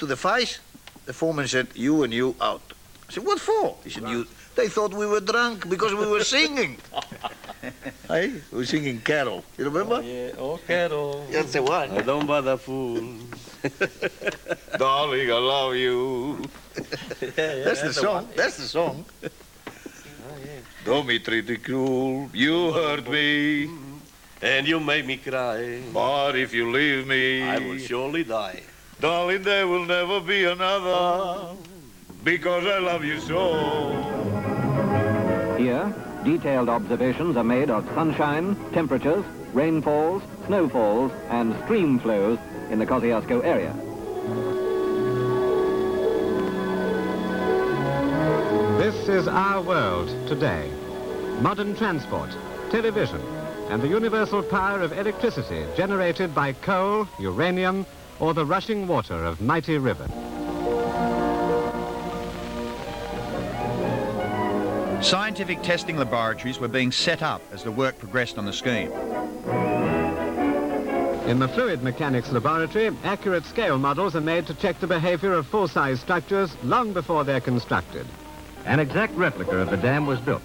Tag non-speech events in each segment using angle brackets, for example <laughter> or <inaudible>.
to the face. The foreman said, you and you out. I said, what for? He said, you... They thought we were drunk because we were singing. <laughs> hey, we were singing Carol. You remember? Oh, yeah. Oh, Carol. That's the one. Oh, don't bother, fool. <laughs> Darling, I love you. yeah, yeah, That's the song. That's the song. Oh, yeah. Don't be treated cruel. You hurt me. And you made me cry. But if you leave me, I will surely die. Darling, there will never be another. Because I love you so. Here, detailed observations are made of sunshine, temperatures, rainfalls, snowfalls, and stream flows in the Kosciuszko area. This is our world today. Modern transport, television, and the universal power of electricity generated by coal, uranium, or the rushing water of mighty river. Scientific testing laboratories were being set up as the work progressed on the scheme. In the fluid mechanics laboratory, accurate scale models are made to check the behavior of full-size structures long before they're constructed. An exact replica of the dam was built.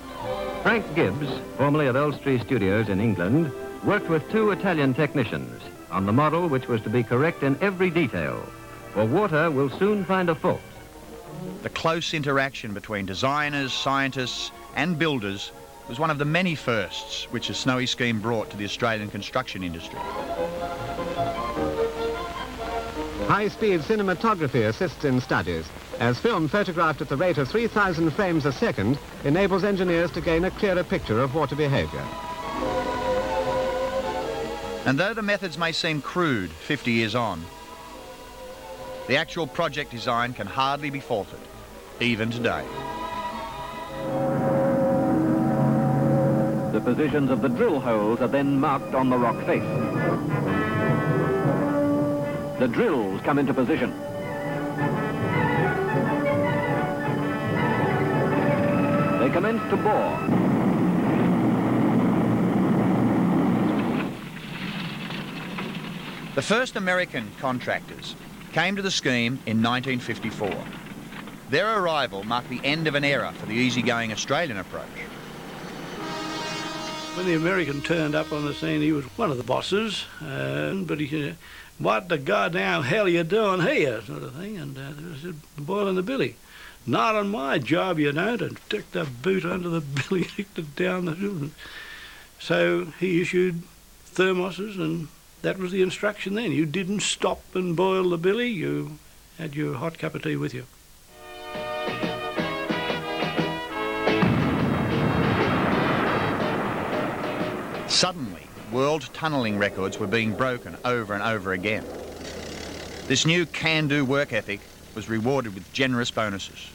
Frank Gibbs, formerly of Elstree Studios in England, worked with two Italian technicians on the model which was to be correct in every detail, for water will soon find a fault. The close interaction between designers, scientists and builders was one of the many firsts which the Snowy scheme brought to the Australian construction industry. High-speed cinematography assists in studies, as film photographed at the rate of 3,000 frames a second enables engineers to gain a clearer picture of water behavior. And though the methods may seem crude 50 years on, the actual project design can hardly be faulted, even today. The positions of the drill holes are then marked on the rock face. The drills come into position. They commence to bore. The first American contractors came to the scheme in 1954. Their arrival marked the end of an era for the easygoing Australian approach. When the American turned up on the scene, he was one of the bosses, uh, but he said, what the goddamn hell are you doing here, sort of thing, and uh, I said, boiling the billy. Not on my job, you don't, and took the boot under the <laughs> billy, kicked it down the. So he issued thermoses, and that was the instruction then. You didn't stop and boil the billy, you had your hot cup of tea with you. Suddenly, world tunnelling records were being broken over and over again. This new can-do work ethic was rewarded with generous bonuses.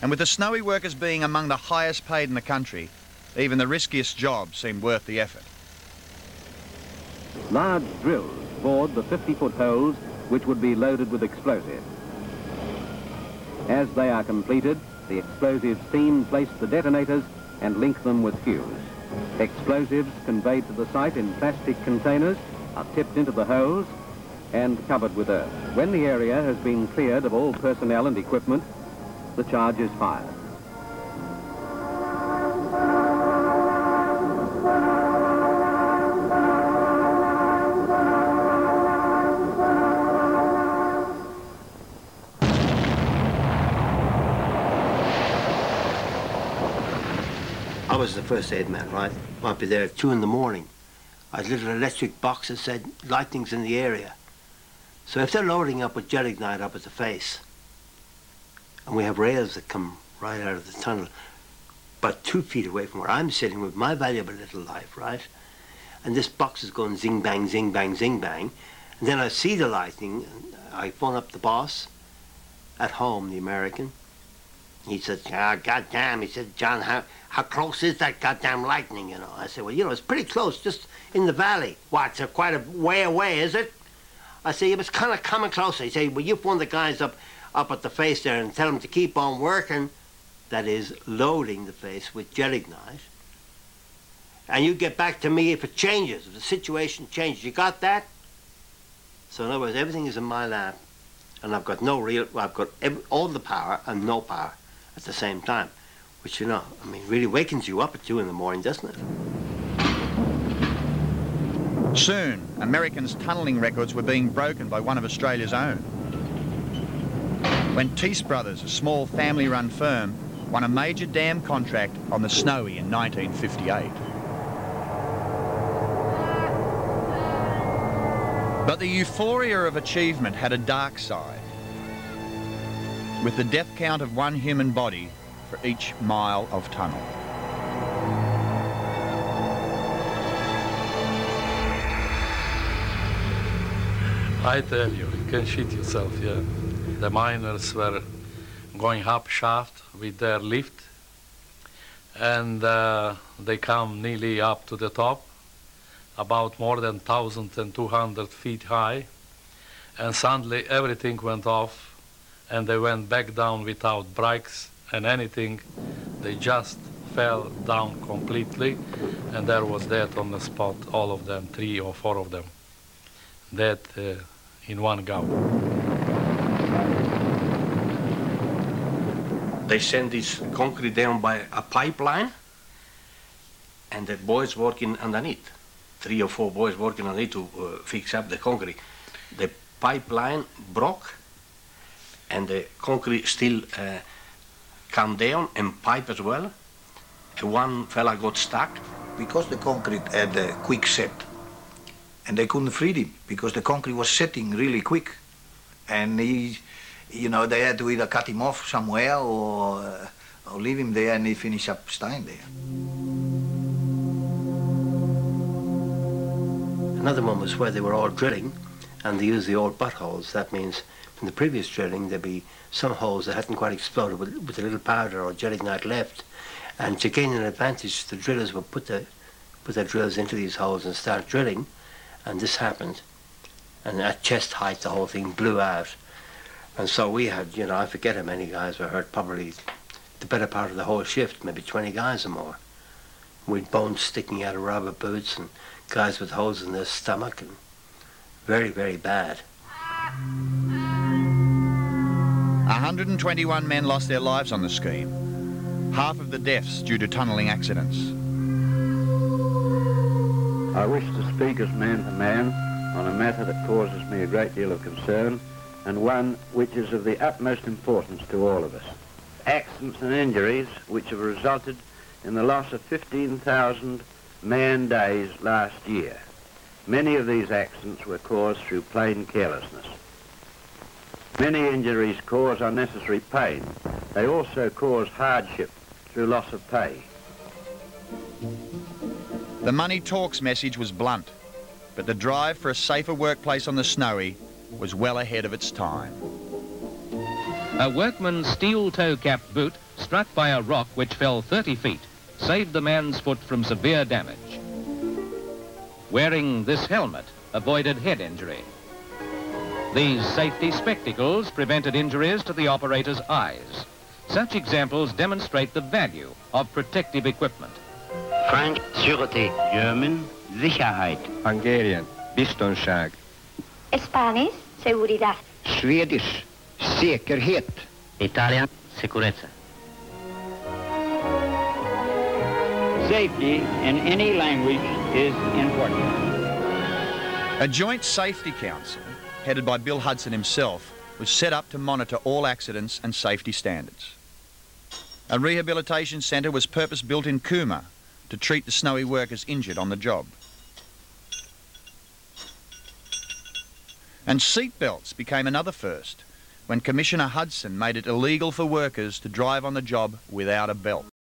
And with the snowy workers being among the highest paid in the country, even the riskiest job seemed worth the effort. Large drills bored the 50-foot holes which would be loaded with explosives. As they are completed, the explosives team place the detonators and link them with fuse. Explosives conveyed to the site in plastic containers are tipped into the holes and covered with earth. When the area has been cleared of all personnel and equipment, the charge is fired. Was the first aid man, right? I'd be there at two in the morning. I had little electric box that said lightning's in the area. So if they're loading up with gelignite up at the face, and we have rails that come right out of the tunnel, about two feet away from where I'm sitting with my valuable little life, right? And this box is going zing bang, zing bang, zing bang. And then I see the lightning. I phone up the boss at home, the American. He said, ah, goddamn. He said, John, how, how close is that goddamn lightning, you know? I said, well, you know, it's pretty close, just in the valley. What, it's quite a way away, is it? I said, it was kind of coming closer. He said, well, you phone the guys up, up at the face there and tell them to keep on working. That is, loading the face with gelignite. And you get back to me if it changes, if the situation changes. You got that? So in other words, everything is in my lap, and I've got no real, I've got every, all the power and no power at the same time, which you know, I mean, really wakens you up at two in the morning, doesn't it? Soon, Americans' tunnelling records were being broken by one of Australia's own. When Thiess Brothers, a small family-run firm, won a major dam contract on the Snowy in 1958. But the euphoria of achievement had a dark side. With the death count of one human body for each mile of tunnel. I tell you, you can shit yourself, yeah. The miners were going up shaft with their lift, and uh, they come nearly up to the top, about more than 1,200 feet high, and suddenly everything went off, and they went back down without brakes and anything. They just fell down completely, and there was death on the spot, all of them, three or four of them, dead uh, in one go. They send this concrete down by a pipeline, and the boys working underneath. Three or four boys working underneath to uh, fix up the concrete. The pipeline broke, and the concrete still uh, come down, and pipe as well. And one fella got stuck. Because the concrete had a quick set, and they couldn't free him because the concrete was setting really quick, and he, you know, they had to either cut him off somewhere or, uh, or leave him there, and he finished up staying there. Another one was where they were all drilling, and they used the old buttholes. That means from the previous drilling, there'd be some holes that hadn't quite exploded with, with a little powder or gelignite left. And to gain an advantage, the drillers would put, the, put their drills into these holes and start drilling. And this happened. And at chest height, the whole thing blew out. And so we had, you know, I forget how many guys were hurt, probably the better part of the whole shift, maybe 20 guys or more. With bones sticking out of rubber boots and guys with holes in their stomach and very, very bad. 121 men lost their lives on the scheme, half of the deaths due to tunnelling accidents. I wish to speak as man to man on a matter that causes me a great deal of concern and one which is of the utmost importance to all of us. Accidents and injuries which have resulted in the loss of 15,000 man days last year. Many of these accidents were caused through plain carelessness. Many injuries cause unnecessary pain. They also cause hardship through loss of pay. The Money Talks message was blunt, but the drive for a safer workplace on the Snowy was well ahead of its time. A workman's steel toe-cap boot struck by a rock which fell 30 feet saved the man's foot from severe damage. Wearing this helmet avoided head injury. These safety spectacles prevented injuries to the operator's eyes. Such examples demonstrate the value of protective equipment. French, Sûreté. German, Sicherheit. Hungarian, Biztonság. Spanish, seguridad. Swedish, säkerhet. Italian, sicurezza. Safety in any language is important. A joint safety council, headed by Bill Hudson himself, was set up to monitor all accidents and safety standards. A rehabilitation centre was purpose-built in Cooma to treat the snowy workers injured on the job. And seatbelts became another first when Commissioner Hudson made it illegal for workers to drive on the job without a belt.